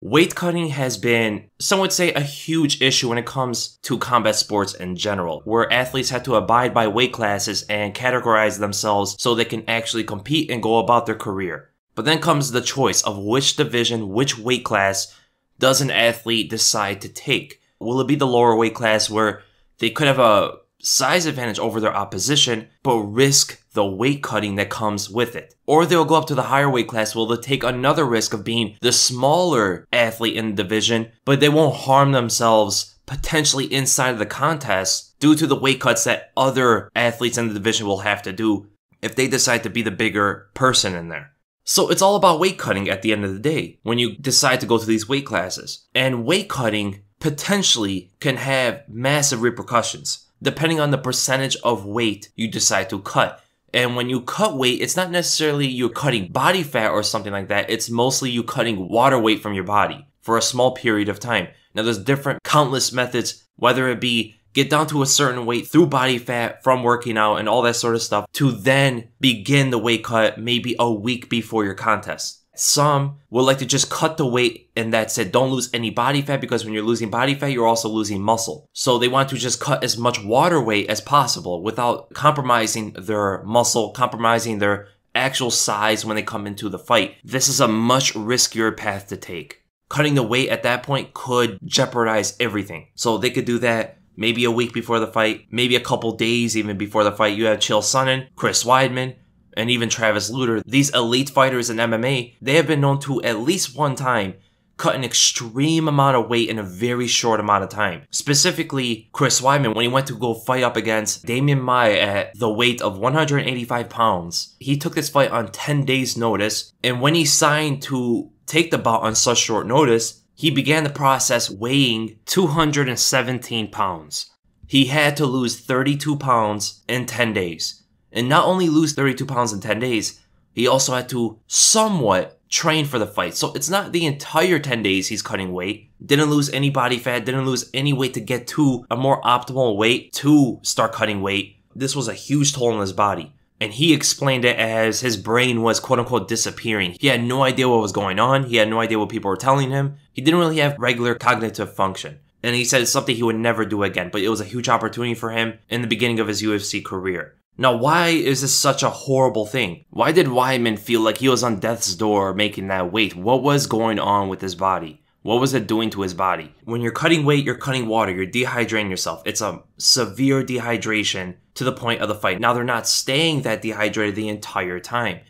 Weight cutting has been, some would say, a huge issue when it comes to combat sports in general, where athletes have to abide by weight classes and categorize themselves so they can actually compete and go about their career. But then comes the choice of which division, which weight class does an athlete decide to take? Will it be the lower weight class where they could have a size advantage over their opposition, but risk the weight cutting that comes with it. Or they'll go up to the higher weight class where they'll take another risk of being the smaller athlete in the division, but they won't harm themselves potentially inside of the contest due to the weight cuts that other athletes in the division will have to do if they decide to be the bigger person in there. So it's all about weight cutting at the end of the day when you decide to go to these weight classes. And weight cutting potentially can have massive repercussions depending on the percentage of weight you decide to cut. And when you cut weight, it's not necessarily you're cutting body fat or something like that. It's mostly you cutting water weight from your body for a small period of time. Now there's different countless methods, whether it be get down to a certain weight through body fat from working out and all that sort of stuff to then begin the weight cut maybe a week before your contest. Some would like to just cut the weight and that's it. Don't lose any body fat because when you're losing body fat, you're also losing muscle. So they want to just cut as much water weight as possible without compromising their muscle, compromising their actual size when they come into the fight. This is a much riskier path to take. Cutting the weight at that point could jeopardize everything. So they could do that maybe a week before the fight, maybe a couple days even before the fight. You have Chael Sonnen, Chris Weidman, and even Travis Lutter, these elite fighters in MMA, they have been known to at least one time cut an extreme amount of weight in a very short amount of time. Specifically, Chris Weidman, when he went to go fight up against Demian Maia at the weight of 185 pounds, he took this fight on 10 days notice. And when he signed to take the bout on such short notice, he began the process weighing 217 pounds. He had to lose 32 pounds in 10 days and not only lose 32 pounds in 10 days, he also had to somewhat train for the fight. So it's not the entire 10 days he's cutting weight. Didn't lose any body fat, didn't lose any weight to get to a more optimal weight to start cutting weight. This was a huge toll on his body. And he explained it as his brain was quote unquote disappearing. He had no idea what was going on. He had no idea what people were telling him. He didn't really have regular cognitive function. And he said it's something he would never do again, but it was a huge opportunity for him in the beginning of his UFC career. Now, why is this such a horrible thing? Why did Weidman feel like he was on death's door making that weight? What was going on with his body? What was it doing to his body? When you're cutting weight, you're cutting water, you're dehydrating yourself. It's a severe dehydration to the point of the fight. Now, they're not staying that dehydrated the entire time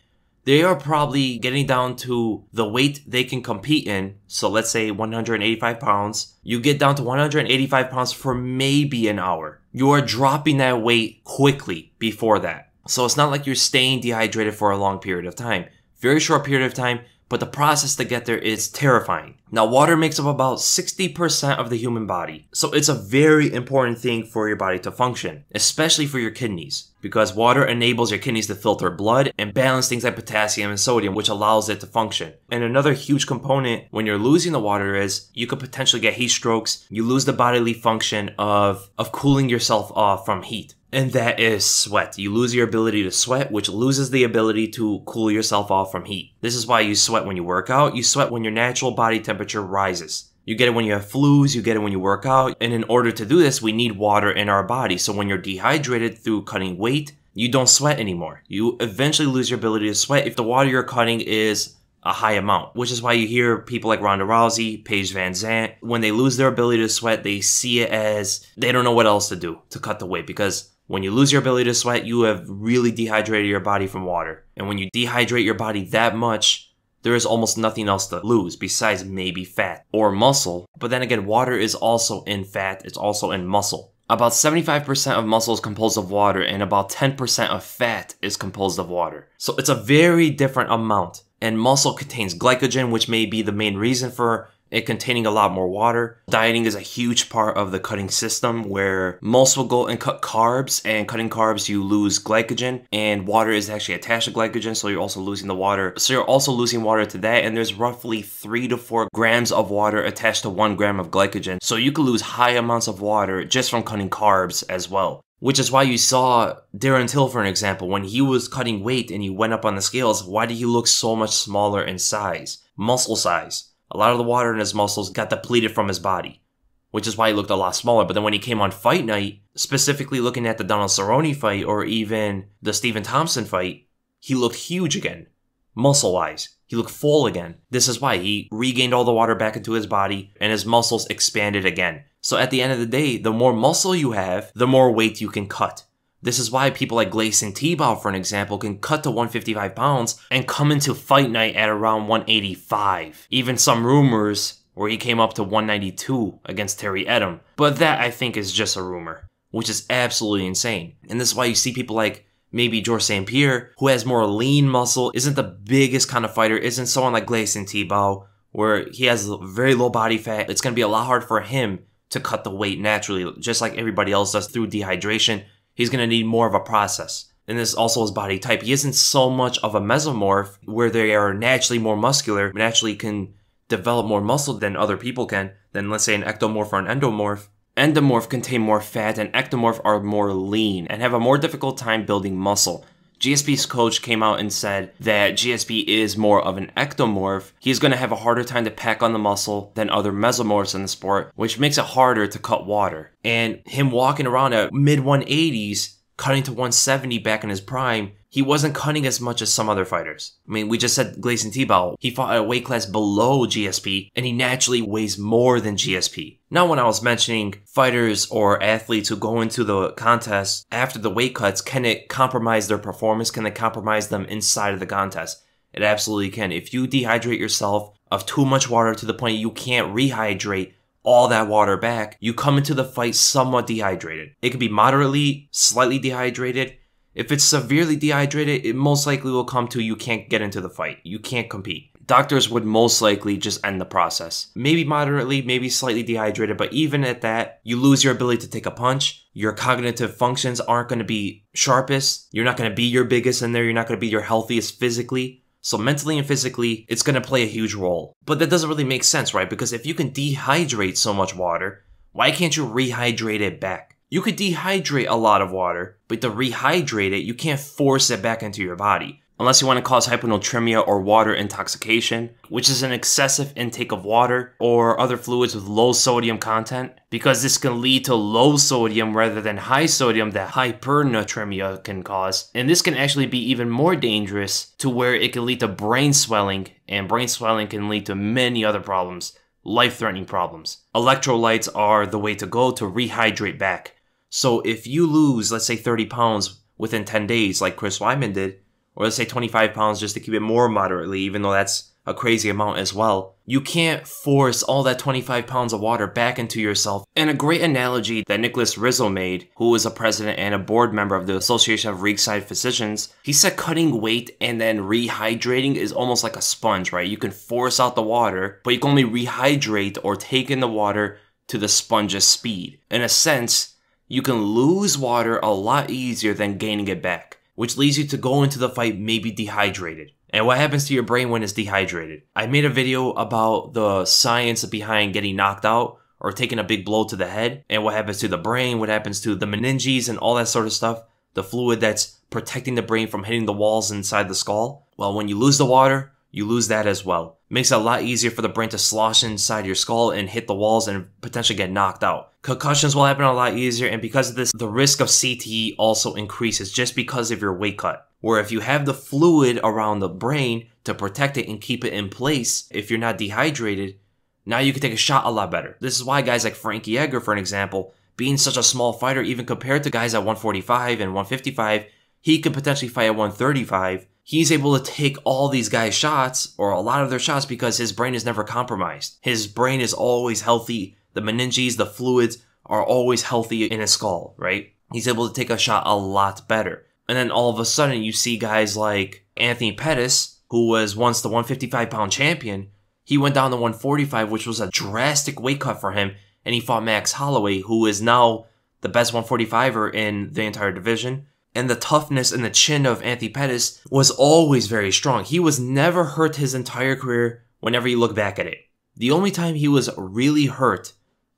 they are probably getting down to the weight they can compete in. So let's say 185 pounds. You get down to 185 pounds for maybe an hour. You are dropping that weight quickly before that. So it's not like you're staying dehydrated for a long period of time. Very short period of time, but the process to get there is terrifying. Now, water makes up about 60% of the human body, so it's a very important thing for your body to function, especially for your kidneys, because water enables your kidneys to filter blood and balance things like potassium and sodium, which allows it to function. And another huge component when you're losing the water is you could potentially get heat strokes, you lose the bodily function of, of cooling yourself off from heat and that is sweat. You lose your ability to sweat, which loses the ability to cool yourself off from heat. This is why you sweat when you work out. You sweat when your natural body temperature rises. You get it when you have flus, you get it when you work out. And in order to do this, we need water in our body. So when you're dehydrated through cutting weight, you don't sweat anymore. You eventually lose your ability to sweat if the water you're cutting is a high amount, which is why you hear people like Ronda Rousey, Paige VanZant, when they lose their ability to sweat, they see it as they don't know what else to do to cut the weight because when you lose your ability to sweat, you have really dehydrated your body from water. And when you dehydrate your body that much, there is almost nothing else to lose besides maybe fat or muscle. But then again, water is also in fat, it's also in muscle. About 75% of muscle is composed of water and about 10% of fat is composed of water. So it's a very different amount. And muscle contains glycogen, which may be the main reason for it containing a lot more water. Dieting is a huge part of the cutting system where most will go and cut carbs and cutting carbs you lose glycogen and water is actually attached to glycogen so you're also losing the water. So you're also losing water to that and there's roughly 3 to 4 grams of water attached to 1 gram of glycogen. So you could lose high amounts of water just from cutting carbs as well. Which is why you saw Darren Till, for an example, when he was cutting weight and he went up on the scales, why did he look so much smaller in size? Muscle size A lot of the water in his muscles got depleted from his body, which is why he looked a lot smaller. But then when he came on fight night, specifically looking at the Donald Cerrone fight or even the Stephen Thompson fight, he looked huge again, muscle wise. He looked full again. This is why he regained all the water back into his body and his muscles expanded again. So at the end of the day, the more muscle you have, the more weight you can cut. This is why people like Gleison Tibau, for an example, can cut to 155 pounds and come into fight night at around 185. Even some rumors where he came up to 192 against Terry Etim. But that I think is just a rumor, which is absolutely insane. And this is why you see people like maybe Georges St. Pierre, who has more lean muscle, isn't the biggest kind of fighter, isn't someone like Gleison Tibau, where he has very low body fat. It's going to be a lot hard for him to cut the weight naturally, just like everybody else does through dehydration he's going to need more of a process. And this is also his body type. He isn't so much of a mesomorph where they are naturally more muscular, naturally can develop more muscle than other people can, than let's say an ectomorph or an endomorph. Endomorph contain more fat and ectomorph are more lean and have a more difficult time building muscle. GSP's coach came out and said that GSP is more of an ectomorph. He's going to have a harder time to pack on the muscle than other mesomorphs in the sport, which makes it harder to cut water. And him walking around at mid 180s, cutting to 170 back in his prime, he wasn't cutting as much as some other fighters. I mean, we just said Gleison Tibau. He fought at a weight class below GSP, and he naturally weighs more than GSP. Now, when I was mentioning fighters or athletes who go into the contest after the weight cuts, can it compromise their performance? Can it compromise them inside of the contest? It absolutely can. If you dehydrate yourself of too much water to the point you can't rehydrate all that water back, you come into the fight somewhat dehydrated. It could be moderately, slightly dehydrated, if it's severely dehydrated, it most likely will come to you can't get into the fight. You can't compete. Doctors would most likely just end the process. Maybe moderately, maybe slightly dehydrated, but even at that, you lose your ability to take a punch. Your cognitive functions aren't going to be sharpest. You're not going to be your biggest in there. You're not going to be your healthiest physically. So mentally and physically, it's going to play a huge role. But that doesn't really make sense, right? Because if you can dehydrate so much water, why can't you rehydrate it back? You could dehydrate a lot of water, but to rehydrate it, you can't force it back into your body. Unless you want to cause hyponatremia or water intoxication, which is an excessive intake of water or other fluids with low sodium content, because this can lead to low sodium rather than high sodium that hypernatremia can cause. And this can actually be even more dangerous to where it can lead to brain swelling, and brain swelling can lead to many other problems, life threatening problems. Electrolytes are the way to go to rehydrate back. So if you lose, let's say 30 pounds within 10 days, like Chris Weidman did, or let's say 25 pounds just to keep it more moderately, even though that's a crazy amount as well. You can't force all that 25 pounds of water back into yourself. And a great analogy that Nicholas Rizzo made, who is a president and a board member of the Association of Ringside Physicians, he said cutting weight and then rehydrating is almost like a sponge, right? You can force out the water, but you can only rehydrate or take in the water to the sponge's speed. In a sense, you can lose water a lot easier than gaining it back, which leads you to go into the fight maybe dehydrated. And what happens to your brain when it's dehydrated? I made a video about the science behind getting knocked out or taking a big blow to the head and what happens to the brain, what happens to the meninges and all that sort of stuff, the fluid that's protecting the brain from hitting the walls inside the skull. Well, when you lose the water, you lose that as well. Makes it a lot easier for the brain to slosh inside your skull and hit the walls and potentially get knocked out. Concussions will happen a lot easier, and because of this, the risk of CTE also increases just because of your weight cut. Where if you have the fluid around the brain to protect it and keep it in place, if you're not dehydrated, now you can take a shot a lot better. This is why guys like Frankie Edgar, for an example, being such a small fighter, even compared to guys at 145 and 155, he could potentially fight at 135 he's able to take all these guys' shots or a lot of their shots because his brain is never compromised. His brain is always healthy. The meninges, the fluids are always healthy in his skull, right? He's able to take a shot a lot better. And then all of a sudden, you see guys like Anthony Pettis, who was once the 155 pound champion. He went down to 145, which was a drastic weight cut for him, and he fought Max Holloway, who is now the best 145er in the entire division and the toughness and the chin of Anthony Pettis was always very strong. He was never hurt his entire career whenever you look back at it. The only time he was really hurt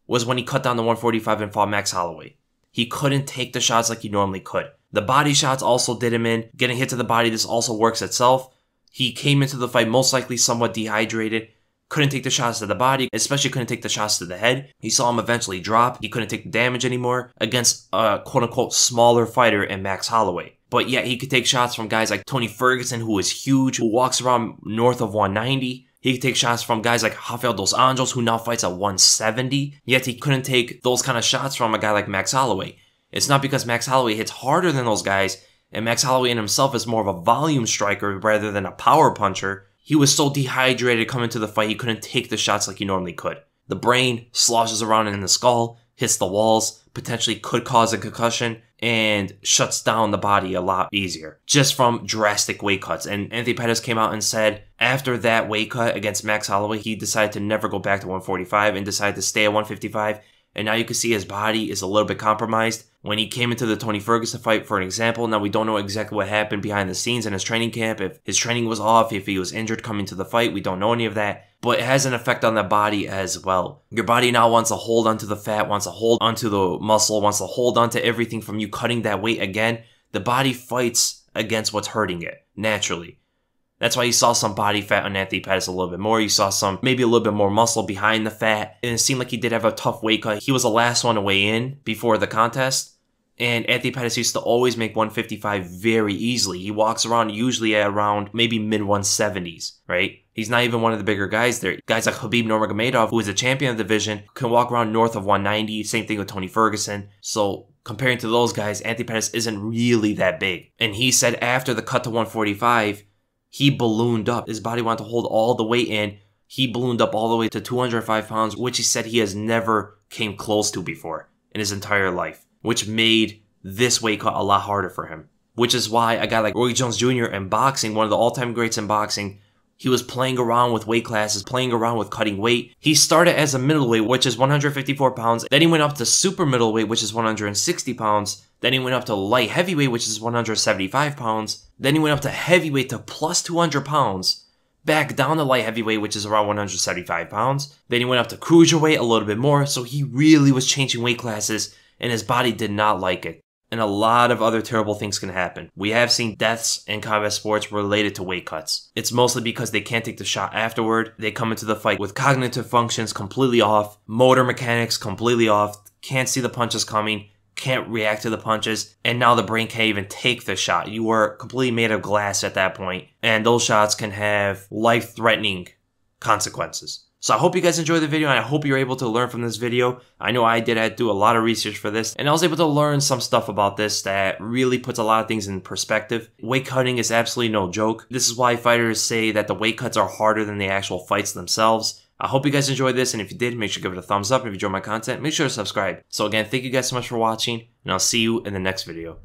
was when he cut down to 145 and fought Max Holloway. He couldn't take the shots like he normally could. The body shots also did him in. Getting hit to the body, this also works itself. He came into the fight most likely somewhat dehydrated, couldn't take the shots to the body, especially couldn't take the shots to the head. He saw him eventually drop. He couldn't take the damage anymore against a quote unquote smaller fighter in Max Holloway. But yet he could take shots from guys like Tony Ferguson, who is huge, who walks around north of 190. He could take shots from guys like Rafael Dos Anjos, who now fights at 170. Yet he couldn't take those kind of shots from a guy like Max Holloway. It's not because Max Holloway hits harder than those guys, and Max Holloway in himself is more of a volume striker rather than a power puncher. He was so dehydrated coming to the fight, he couldn't take the shots like he normally could. The brain sloshes around in the skull, hits the walls, potentially could cause a concussion, and shuts down the body a lot easier just from drastic weight cuts. And Anthony Pettis came out and said after that weight cut against Max Holloway, he decided to never go back to 145 and decided to stay at 155 and now you can see his body is a little bit compromised. When he came into the Tony Ferguson fight, for an example, now we don't know exactly what happened behind the scenes in his training camp, if his training was off, if he was injured coming to the fight, we don't know any of that. But it has an effect on the body as well. Your body now wants to hold onto the fat, wants to hold onto the muscle, wants to hold onto everything from you cutting that weight again. The body fights against what's hurting it, naturally. That's why you saw some body fat on Anthony Pettis a little bit more. You saw some, maybe a little bit more muscle behind the fat. And it seemed like he did have a tough weight cut. He was the last one to weigh in before the contest. And Anthony Pettis used to always make 155 very easily. He walks around usually at around maybe mid 170s, right? He's not even one of the bigger guys there. Guys like Khabib Nurmagomedov, who is a champion of the division, can walk around north of 190. Same thing with Tony Ferguson. So comparing to those guys, Anthony Pettis isn't really that big. And he said after the cut to 145, he ballooned up. His body wanted to hold all the weight in. He ballooned up all the way to 205 pounds, which he said he has never came close to before in his entire life, which made this weight cut a lot harder for him. Which is why a guy like Roy Jones Jr. in boxing, one of the all-time greats in boxing, he was playing around with weight classes, playing around with cutting weight. He started as a middleweight, which is 154 pounds. Then he went up to super middleweight, which is 160 pounds. Then he went up to light heavyweight, which is 175 pounds. Then he went up to heavyweight to plus 200 pounds. Back down to light heavyweight, which is around 175 pounds. Then he went up to cruiserweight a little bit more, so he really was changing weight classes, and his body did not like it and a lot of other terrible things can happen. We have seen deaths in combat sports related to weight cuts. It's mostly because they can't take the shot afterward. They come into the fight with cognitive functions completely off, motor mechanics completely off, can't see the punches coming, can't react to the punches, and now the brain can't even take the shot. You are completely made of glass at that point, and those shots can have life threatening consequences. So I hope you guys enjoyed the video and I hope you're able to learn from this video. I know I did, I do a lot of research for this and I was able to learn some stuff about this that really puts a lot of things in perspective. Weight cutting is absolutely no joke. This is why fighters say that the weight cuts are harder than the actual fights themselves. I hope you guys enjoyed this and if you did, make sure to give it a thumbs up. If you enjoyed my content, make sure to subscribe. So again, thank you guys so much for watching and I'll see you in the next video.